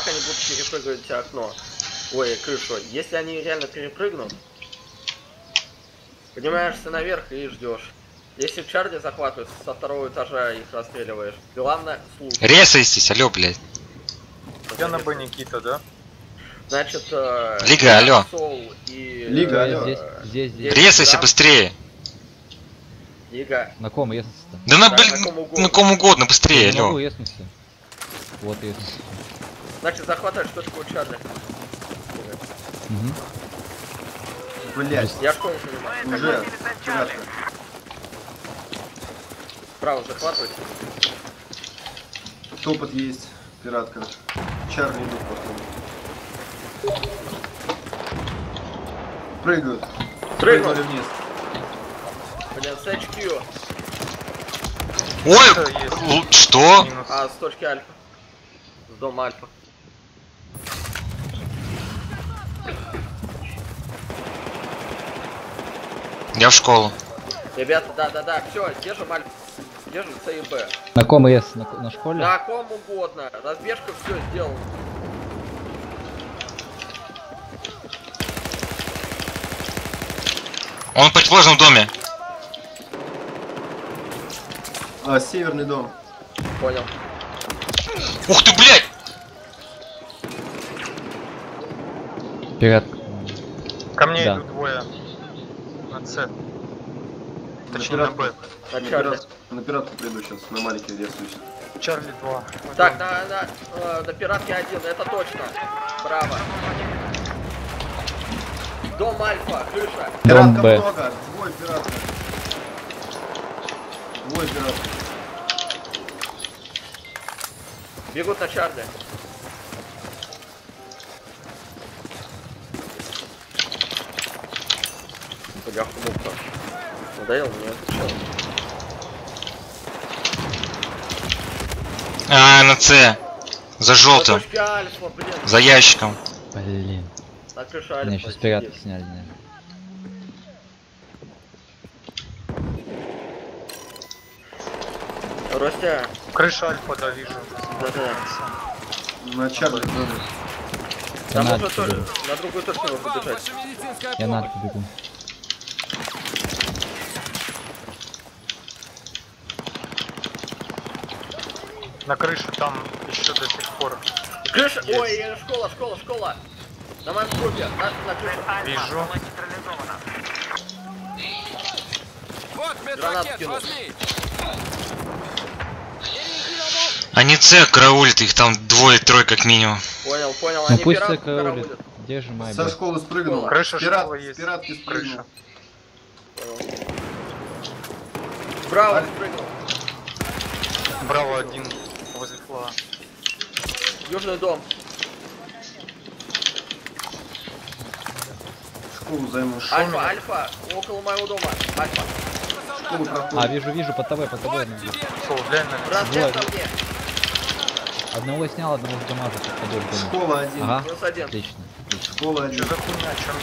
как они будут перепрыгивать окно. Ой, крышу. Если они реально перепрыгнут, поднимаешься наверх и ждешь. Если Чарли захватывают, со второго этажа их расстреливаешь. Главное, слушай. Резайтесь, алё, блядь. Я на Б Никита, да? Значит, э, Лига. Соул и... Лига, э, алло. Здесь, здесь, здесь. Резайся быстрее. Лига. На ком еснуться? Да на, Да, блин, на ком угодно. на ком угодно, быстрее, алё. Вот еснуться. Значит, захватываешь точку Чарли. Угу. Блять, Я занимаю. уже. Право захватывать. Топот есть. Пиратка. Чарли идут походу. Прыгают. Прыгнул. Прыгнули вниз. Блин, с HQ. Ой, что? А, с точки Альфа. С дома Альфа. Я в школу. Ребята, да-да-да, все, держим Альфа. Держим С и Б. На ком ес? На, на школе? На ком угодно. Разбежка все сделал. Он в противоположном доме. А, северный дом. Понял. Ух ты, блядь! Пират. Ко мне Да. идут. На С. Точнее на. Б. На На Чарли. пиратку, на пиратку приду сейчас. На маленький резаюсь. Чарли 2. Так, на, на, э, на пиратке один, это точно. Право. Дом Альфа, крыша. Дом Пиратка Б. много. Двое пиратка. Двое пиратка. Бегут на Чарли. Бля, хмурка. Надоел мне отвечал. А, на С. За желтым. За ящиком. Блин. На крыше Альфа. Меня сейчас пиратки сняли, наверное. Ростя, Крыша Альфа, да, вижу. да-да. На Чарли доме. Я Там на можно тоже, на другую точку можно побежать. Я на бегу. На крыше там еще до сих пор. Крыша, Есть. ой, школа, школа, школа. На моем группе, на, на крыше. Вижу. Вот медпакет, возьми! Они С караулят, их там двое-трое как минимум. Понял, понял, Ну они пусть пиратку так караулит. караулят. Где же май Со школы спрыгнул. Крыша Пират, школы есть. пиратки спрыгнул. Браво, спрыгнул. Браво один. Южный дом. Школу займу. Альфа, Альфа, около моего дома. Альфа. Школу А, проходит. вижу, вижу, под тобой, под тобой. одного. Сол, глянь на меня. Мне. Одного снял, одного сдамажу под тобой. Школа один. Ага, Плюс один. отлично. Школа один. Что за хуйня? Чем?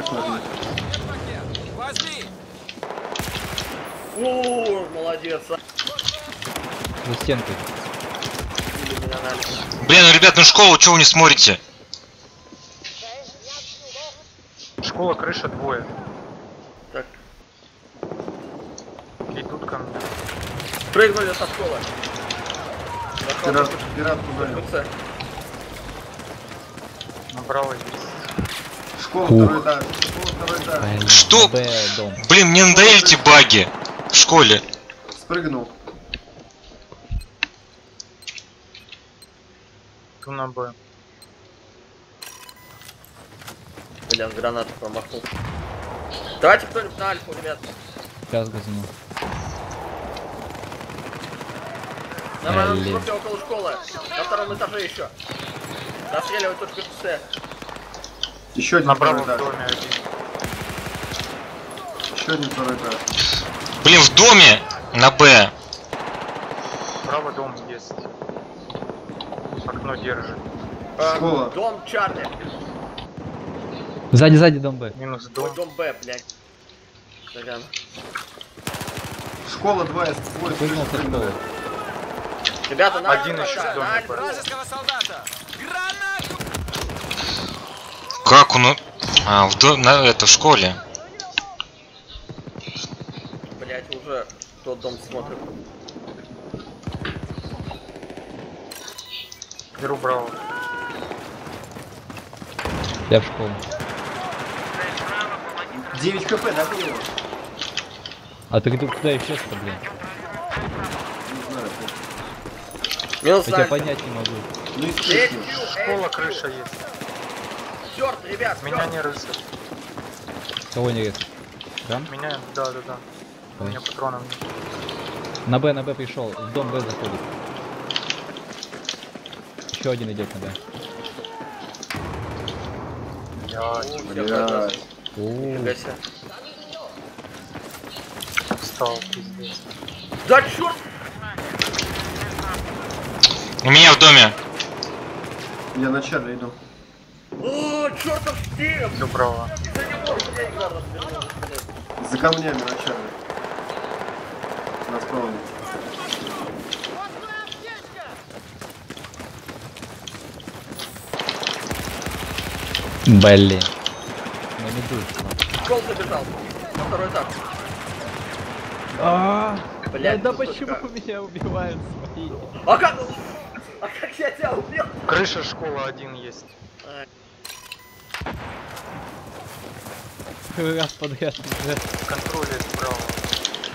F нажми. Медпакет, возьми! О, молодец. а. За стенкой. Или меня на Альфа. Блин, ну ребят, ну школу, чего вы не смотрите? Школа, крыша, двое. Так, Идут ко мне. прыгнули со школы. Пират, пиратку занял. Точку С. На Браво есть. Школа Ух. второй этаж. Школа второй этаж. Что? Блин, мне надоели эти баги в школе. Спрыгнул. На Б. Бля, с гранаты промахнул. Давайте кто-нибудь на Альфу, ребят. Сейчас газану. На моем Блин. группе около школы. На втором этаже еще. Расстреливать точку С. Еще один На второй в этаж. доме один. Еще один второй этаж. Блин, в доме на Б. Браво дом есть. Окно держит. Э, Школа. Дом Чарли. Сзади, сзади дом Б. Минус Ой, дом. дом Б, блядь. Сорян. Школа 2 из двое Прыгнул со спрыгнули. школы. Ребята, на Один еще в доме. Вражеского солдата! Гранату! Как он... А, в до... на это, в школе. Блять, уже тот дом смотрит. Беру браво. Я в школу. 9 хп, да, было? А ты где- куда исчез-то, блин? Не знаю. Минус Я тебя поднять не могу. Ну и. Школа, крыша есть. Черт, ребят, Меня не рысят. Кого не резать? Прям? Меня, да, да, да. У меня патронов нет. На Б, на Б пришел. В дом Б заходит. Еще один идет на Б. Я Блядь. О, Нифига себе. встал, пиздец. Да черт! У меня в доме. Я на Чарли иду. О, чертов Стив! Все браво. За камнями на Чарли. Нас проводит. Блин. Кол забежал. На второй этаж. А, Блядь, да почему меня убивают свои? А как? А как я тебя убил? Крыша школа один есть. Раз подряд уже.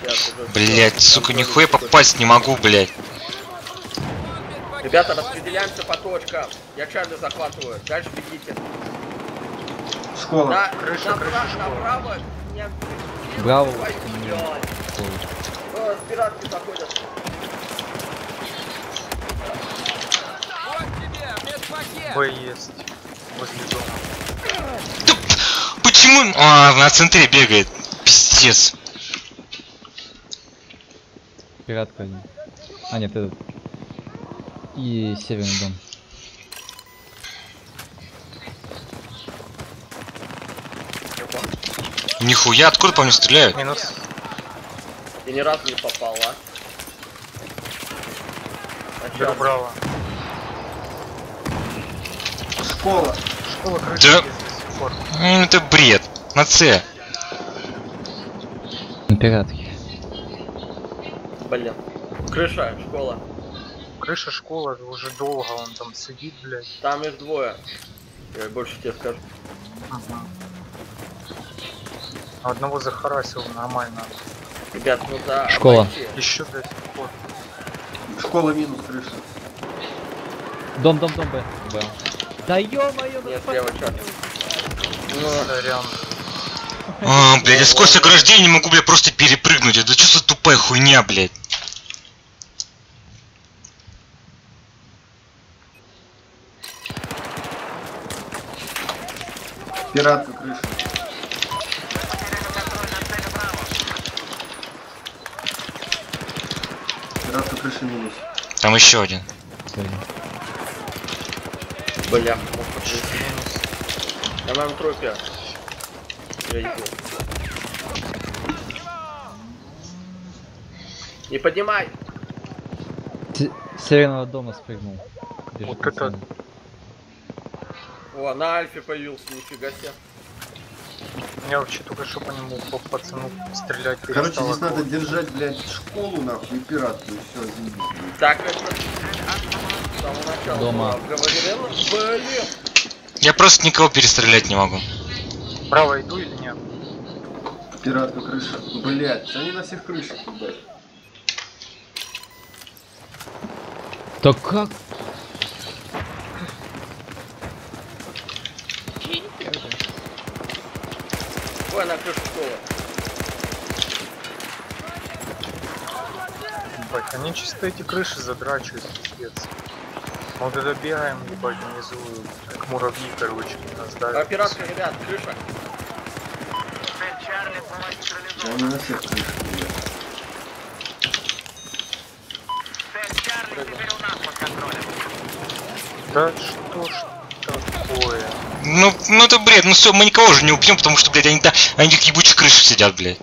Я уже Блять, сука, контроль нихуя попасть не могу, блять. Ребята, распределяемся по точкам. Я Чарли захватываю. Дальше бегите. Школа. На, крыша, направо, крыша школы. направо. Браво. Спиратки заходят. Б есть. Возле дома. Почему? А, на центре бегает. Пиздец. Пиратка. А, нет, этот. И северный дом. Нихуя, откуда по мне стреляют? Минус. И ни разу не попал, а? Беру браво. Школа. Школа крыша Да. есть до сих пор. Ну, это бред. На С. На пиратке. Блин. Крыша, школа. Крыша школа уже долго, он там сидит, блядь. Там их двое. Я больше тебе скажу. Ага. Одного захарасил нормально. Ребят, ну да. Школа. Еще пор. Школа минус крыша. Дом, дом, дом Б. Б. Да ё-моё, ну Нет, слева Чарли. Ну, Сорян. А, блядь, я сквозь ограждение не могу, блядь, просто перепрыгнуть. Это что за тупая хуйня, блядь? Пиратка крыша. Пиратка крыша минус. Там еще один. Бля. На. Я иду. Не поднимай! Северного дома спрыгнул. Бежит Вот это-. О, на альфе появился, нифига себе. Я вообще только что по нему по пацану стрелять Короче, здесь надо держать, блядь, школу нахуй и пиратку, и все, извините. Так, это... С самого начала Дома. Я просто никого перестрелять не могу. Право иду или нет? Пиратка крыша. Блядь, они на всех крышах, блядь. Да как? Ой, на крышу школы. Ебать, они чисто эти крыши задрачивают, пиздец. Мы это бегаем, ебать, внизу, как муравьи, короче, нас давят. пиратка, ребят, крыша. Они на всех крышах, блядь. Да что ж? Ну, ну это бред, ну все, мы никого же не убьем, потому что, блядь, они, да, они в ебучих крышах сидят, блядь.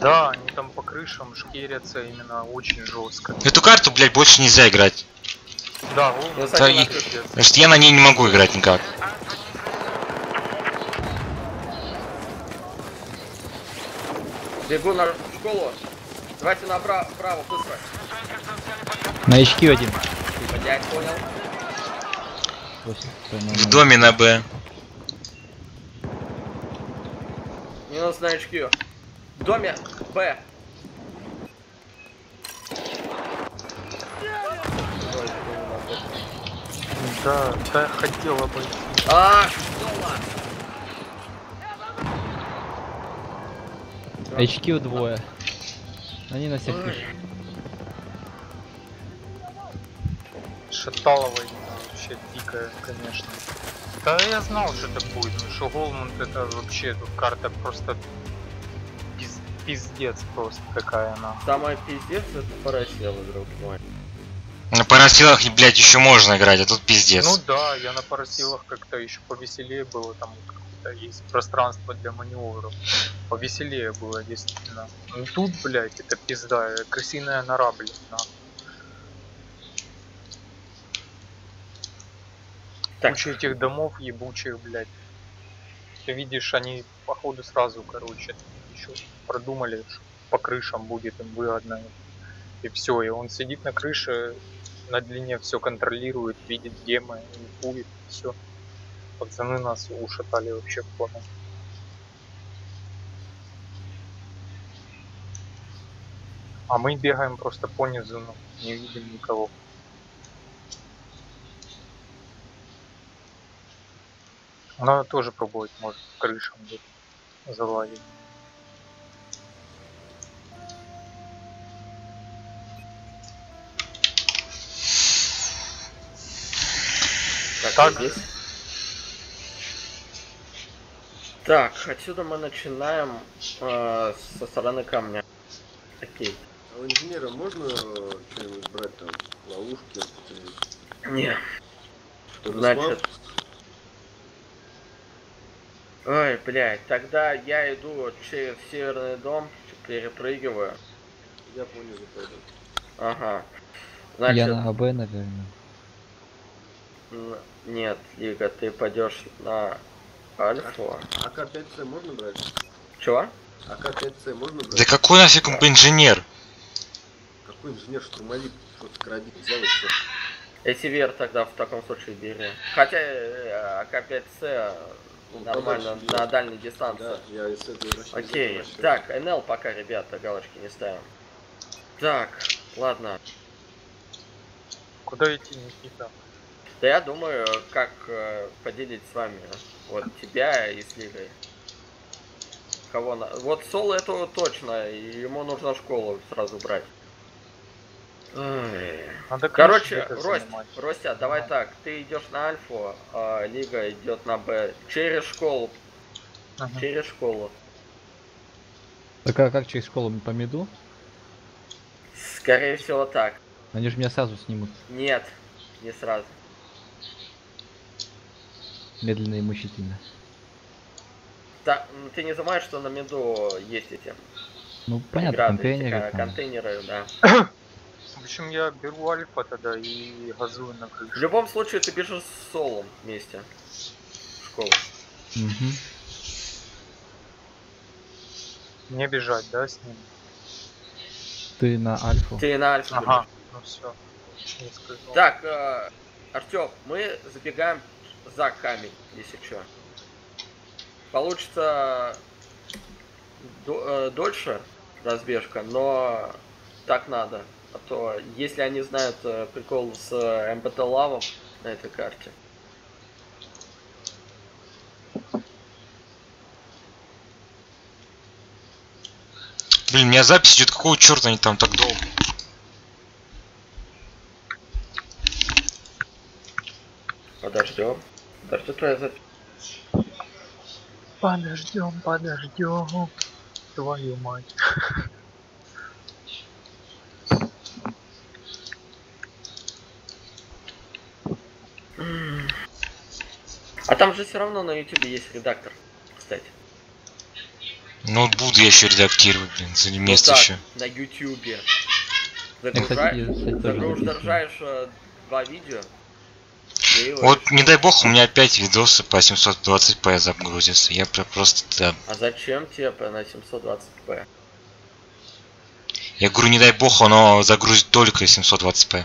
Да, они там по крышам шкерятся именно очень жестко. Эту карту, блядь, больше нельзя играть. Да, Ну, кстати, и- что я на ней не могу играть никак. Бегу на школу. Давайте направо, вправо, быстро. На HQ один. Поднять, понял. В доме на Б. Минус на HQ. В доме Б. Да, да, я хотел обойти. А, школа. HQ двое. Они на всех Ой. крышах. Вообще дикая, конечно. Да я знал, что это будет, что Голмунд это вообще тут карта просто пиз- пиздец просто какая она. Самое пиздец это поросело, друг мой. На парасилах, блядь, еще можно играть, а тут пиздец. Ну да, я на парасилах как-то еще повеселее было, там какое-то есть пространство для маневров. Повеселее было, действительно. Ну тут, блядь, это пизда, крысиная нора, блядь, нахуй. Так. Куча этих домов ебучих, блядь. Ты видишь, они походу сразу, короче, еще продумали, что по крышам будет им выгодно. И все, и он сидит на крыше, на длине все контролирует, видит гемы, инфует, все. Пацаны нас ушатали вообще в плане. А мы бегаем просто по низу, ну, не видим никого. Надо тоже пробовать, может, крышам будет залазить. Так, Так. здесь. Так, отсюда мы начинаем э, со стороны камня. Окей. А у инженера можно э, что-нибудь брать там? Ловушки? Не. Значит. Ой, блядь, тогда я иду через северный дом, перепрыгиваю. Я по низу пойду. Ага. Я Значит, на АБ, наверное. нет, Лига, ты пойдешь на Альфу. АК-5С можно брать? Чего? АК-5С можно брать? Да какой нафиг он инженер? Какой инженер штурмовик? Что-то крадит, взял и все. Этивер тогда в таком случае бери. Хотя э, АК-5С нормально подальше, на да. дальней дистанции. Да, я из этой Окей, так, НЛ пока, ребята, галочки не ставим. Так, ладно. Куда идти, Никита? Да я думаю, как э, поделить с вами вот тебя и с Лигой. Кого на... Вот Соло этого точно, ему нужно школу сразу брать. Надо Короче, Рость. Ростя, давай Ага. так, ты идешь на Альфу, а Лига идет на Б. Через школу, Ага. через школу. Так а как через школу по меду? Скорее всего так. Они же меня сразу снимут. Нет, не сразу. Медленно и мучительно. Так, м, ты не забываешь, что на меду есть эти Ну, понятно, грады, контейнеры. там. контейнеры, да. В общем, я беру альфа тогда и газую на В крышу. любом случае ты бежишь с Солом вместе. В школу. Мгм. Не бежать, да, с ним? Ты на альфу. Ты на Альфу. Ага, ну все. Так, э, Артем, мы забегаем за камень, если что. Получится до- э, дольше разбежка, но так надо. А то, если они знают э, прикол с э, МБТ лавом на этой карте. Блин, у меня запись идет, какого черта они там так долго? Подождем. Подожди твоя запись. Подождем, подождем. Твою мать. А там же все равно на YouTube есть редактор, кстати. Ну, буду я еще редактировать, блин, за место так, еще. на записываю. Загружаешь э, два видео. Вот, не дай бог, у меня опять видосы по 720p загрузятся. Я прям просто, да. А зачем тебе по- на 720p? Я говорю, не дай бог, оно загрузит только 720p.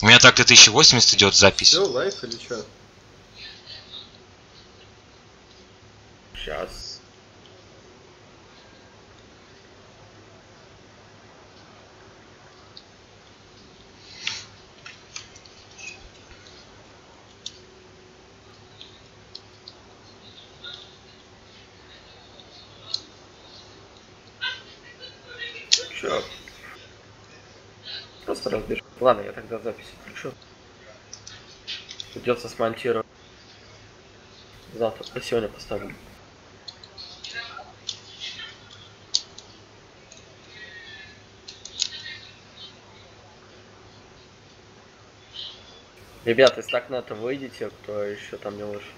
У меня так до 1080 идет запись. Все, лайф или что? Сейчас. Чё? Просто разбежь. Ладно, я тогда запись включу. Придется смонтировать. Завтра, а сегодня поставлю. Ребята, из Такнета выйдите, кто еще там не вышел.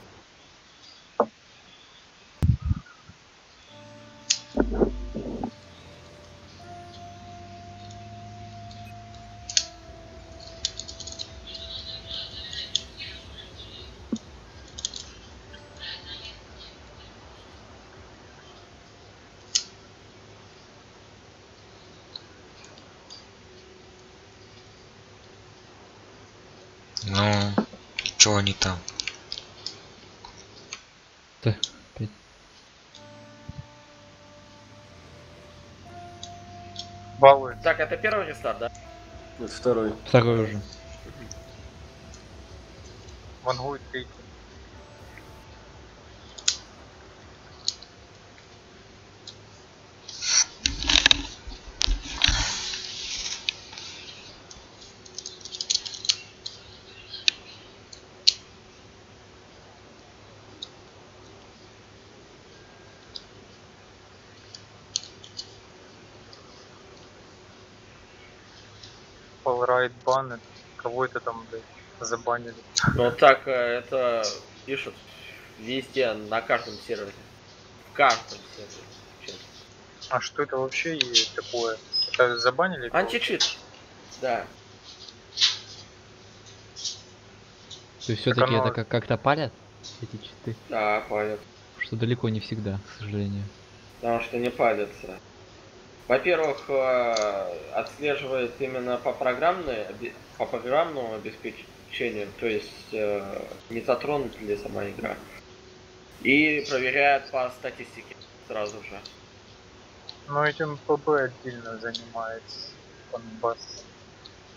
Балует. Так, это первый рестарт, да? Это второй. Второй уже. Вангует третий. Полрайт баннет. Кого это там, блядь, забанили? Ну так, э, это пишут везде, на каждом сервере. В каждом сервере. А что это вообще такое? Это забанили? Античит. Да. То есть все-таки оно- это как- как-то палят, эти читы? Да, палят. Что далеко не всегда, к сожалению. Потому что не палятся. Во-первых, э, отслеживает именно по программной, по программному обеспечению, то есть э, не затронута ли сама игра. И проверяет по статистике сразу же. Но этим ПБ отдельно занимается. Панбас.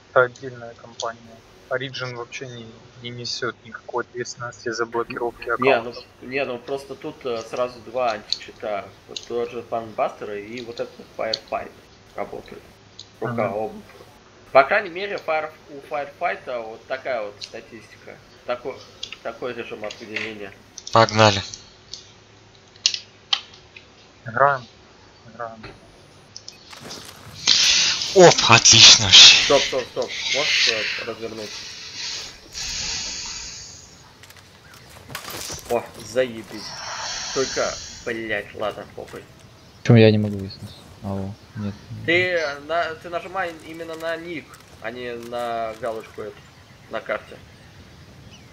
Это отдельная компания. Origin вообще не, не несет никакой ответственности за блокировки Не, аккаунтов. ну, не, ну просто тут э, сразу два античита. Вот тот же Фанбастер и вот этот Firefight работают. Рука Ага. об. По крайней мере, Fire, у Firefight вот такая вот статистика. Такой, такой режим определения. Погнали. Играем. Играем. Оп, отлично вообще. Стоп, стоп, стоп. Можешь э, развернуться? О, заебись. Только, блять, ладно, похуй. Почему я не могу выяснить? Алло, нет. Ты, на, ты нажимай именно на ник, а не на галочку эту, на карте.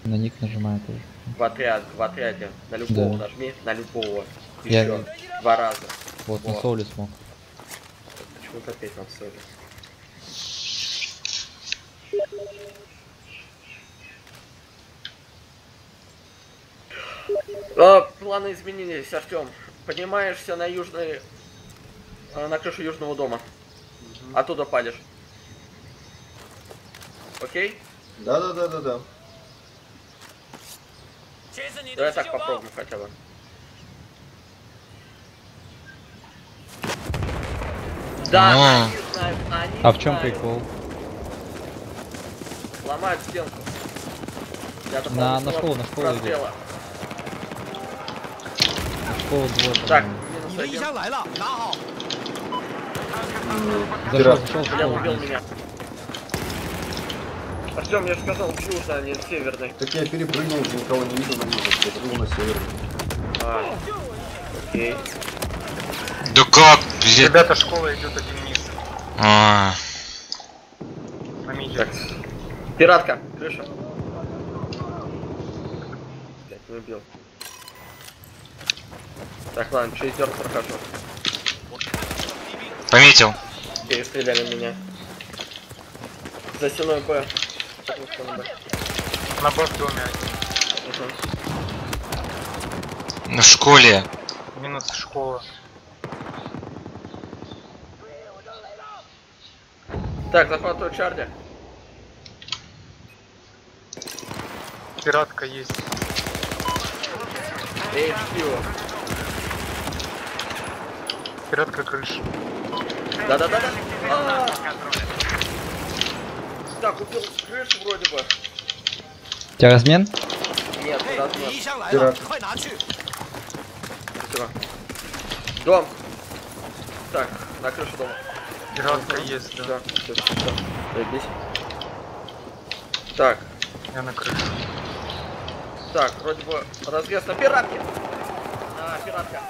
На ник нажимаю тоже. В отряд, в отряде. На любого Да. нажми, на любого. Я- Еще. Два раза. Вот, на Вот. соуле смог. Почему-то опять на соли. А, планы изменились, Артем. Поднимаешься на южный... а, на крышу южного дома. Оттуда палишь. Окей? Да-да-да-да-да. Давай так попробуем хотя бы. Да, А. они знают, они А в чем знают. прикол? Ломать стенку. Я на, на школу, на школу идет. На школу двое. Так, минус один. Зашел, зашел, зашел. убил меня. Артем, я же сказал, чушь, а не северный. Так я перепрыгнул, никого не видел на них, я прыгнул на северный. А, окей. Да как, блядь. Ребята, школа идет один вниз. А. -а, -а. Пиратка, крыша. Блять, не убил. Так, ладно, через дёрг прохожу. пометил. Перестреляли меня. За стеной Б. На Б в доме один. Мгм. На школе. Минус школа. Так, захватываю Чарли. пиратка есть. Эй, пиво. Пиратка крыша. Да-да-да. А! Так, убил крышу вроде бы. У тебя размен? Нет, размен. Дом. Так, на крышу дома. Пиратка есть, да. Да, здесь. Так. Я на крышу так, вроде бы разрез на пиратке. На пиратка.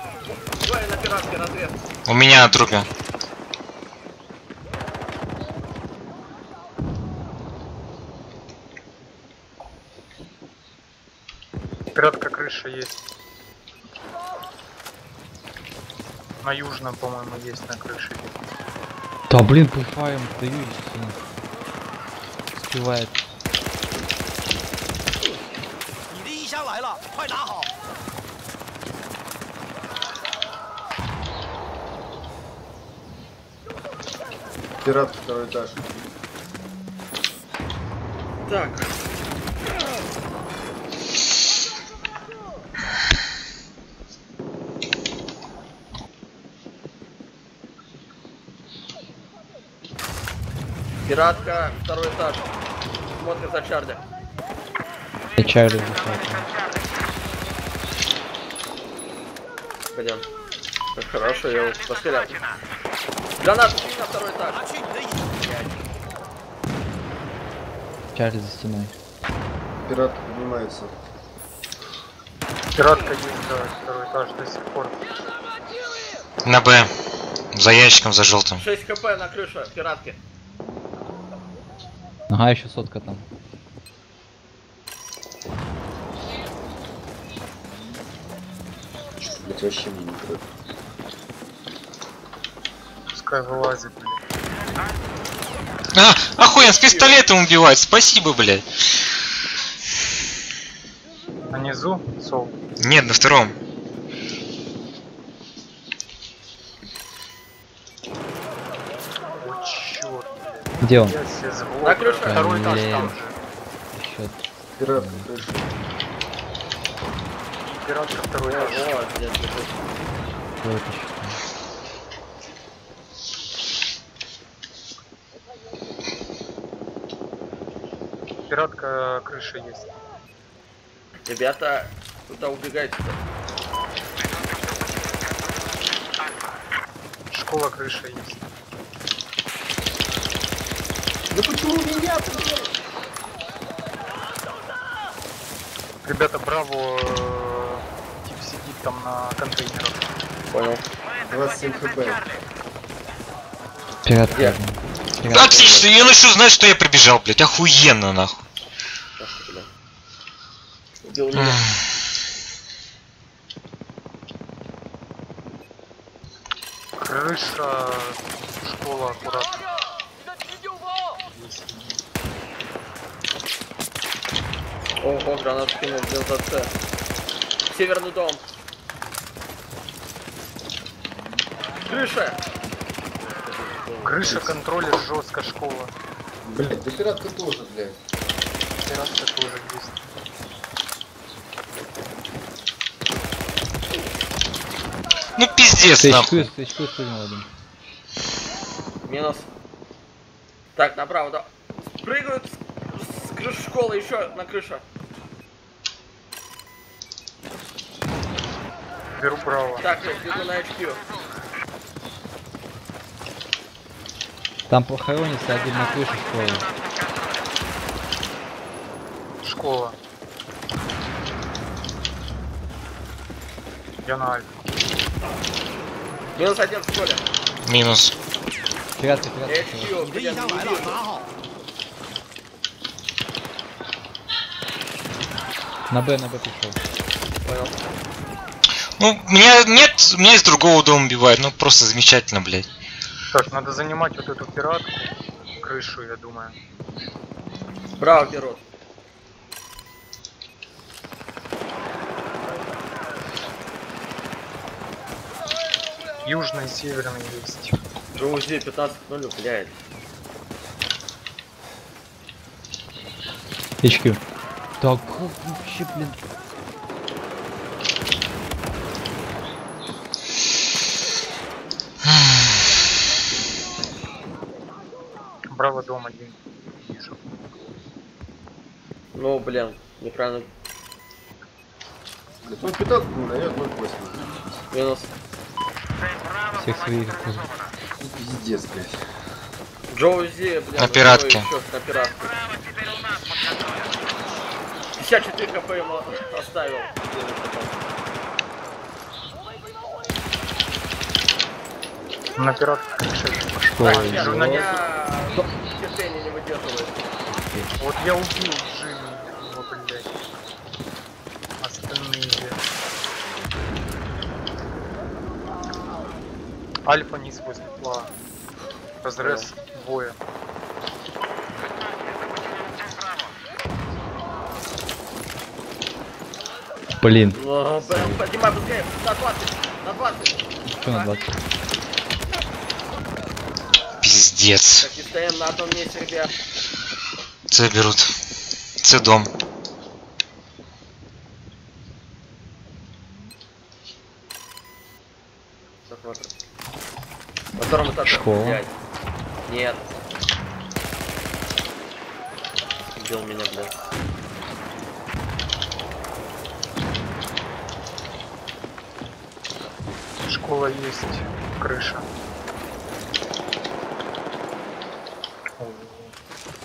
Ой, на пиратке разрез. У меня на трупе. Пиратка крыша есть. На южном, по-моему, есть на крыше. Да блин, пульфаем даю. Успевает. Пиратка второй этаж. Так. Пиратка, второй этаж. Смотрит за Чарли. Я чарли. Пойдем. Хорошо, я его пострелял. Гранату кинь на второй этаж. Чарли за стеной. Пират поднимается. Пиратка есть за второй этаж до сих пор. На Б. За ящиком, за желтым. 6 хп на крыше, пиратки. Ага, еще сотка там. Блять, вообще не круто. Пускай вылазит, блин. А, охуенно, с пистолетом убивать. Спасибо, блядь. На низу, сол. Нет, на втором. О, черт. Где он? На крыше. Второй этаж там же. Еще Пиратка. Пиратка второй этаж. Вот, Пиратка крыша есть. Ребята, куда убегайте Школа крыша есть. Ну почему меня Ребята, Браво э, тип сидит там на контейнерах. Понял. 27 хп. Пиратка. Где? Отлично, я начал знать, что я прибежал, блядь. Охуенно, нахуй сделал я. Крыша, школа аккуратно. Ого, гранат кинул в ДЛТ. Северный дом. Крыша! Крыша контролит жестко школа. Блять, да пиратка тоже, блядь. Пиратка тоже есть. Ну пиздец, один. Минус. Так, направо, да. Прыгают с, с крыши школы, еще на крышу. Беру Браво. Так, я бегу на HQ. Там похоронится один на крыше школы. Школа. Я на Альфа минус один в школе. Минус. Пираты, пираты. Я их На Б, на Б пришел. Понял. Ну, меня нет, меня из другого дома убивает, ну просто замечательно, блядь. Саш, надо занимать вот эту пиратку, крышу, я думаю. Браво, Герой. Южный и северный есть. Джоузи 15 0 блядь. HQ. Так, вообще, блин. Браво дом один. Вижу. Ну, блин, неправильно. Блядь, Он ну, наверное, 0,8. Минус. Всех своих. Пиздец, блядь. Джоузи. На пиратке. ну, ещё на пиратке. 54 хп ему оставил. На пиратке. Так, у на меня терпение не выдерживает. Вот я убил Джимми, Альфа низ возле пла. Разрез двое. Блин, блин, поднимай быстрее. На 20. На 20. что на 20? Пиздец. Так и стоим на одном месте, ребят. С берут. С дом. Посмотрим. На втором этаже. Школа. Блядь. Нет. Убил меня, блядь. Школа есть, крыша.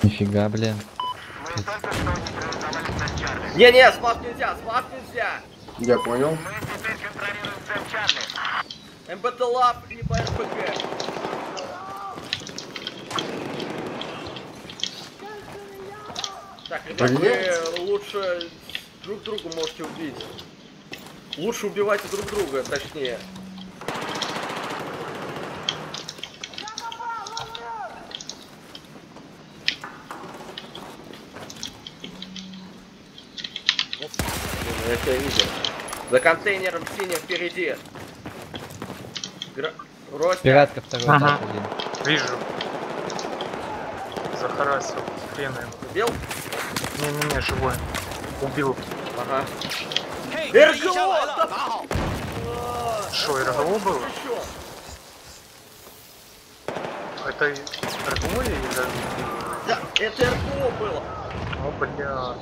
Нифига, блин. Не-не, смарт нельзя, смарт нельзя. Я понял. МБТ лап. Так, ребят, вы лучше друг друга можете убить. Лучше убивайте друг друга, точнее. Я это видел. За контейнером синим впереди. Гра... Ростя. Пиратка второй ага. один. Вижу. Захарасил. Хрен его. Убил? Не-не-не, живой. Убил. Ага. РГО! Что, РГО было? Это РГО или... Да, это РГО было. О, бля.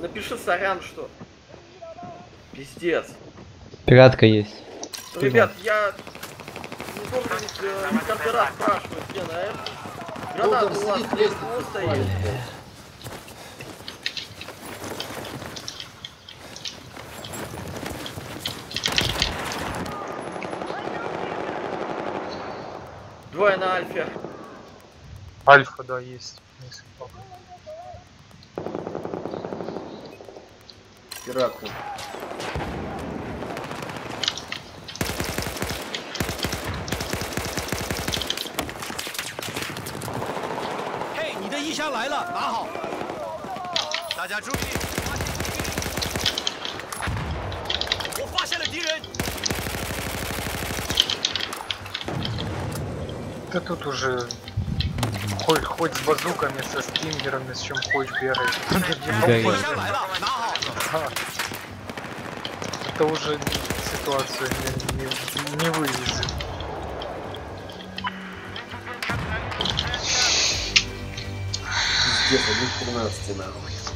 Напиши сорян, что... Пиздец. Пиратка есть. Ребят, я не э, не каждый раз спрашивать, где на М. Граната Ну, там у вас РПО стоит. Двое на Альфе. Альфа, да, есть. Пиратка. “衣箱来了，拿好。”大家注意，我发现了敌人。 Да тут уже хоть, хоть с базуками, со стингерами, с чем хочешь бегай. Бегай. 衣箱来了，拿好。 Ага. Это уже ситуацию не, не, не вывезет. Пиздец, один к 13 нахуй.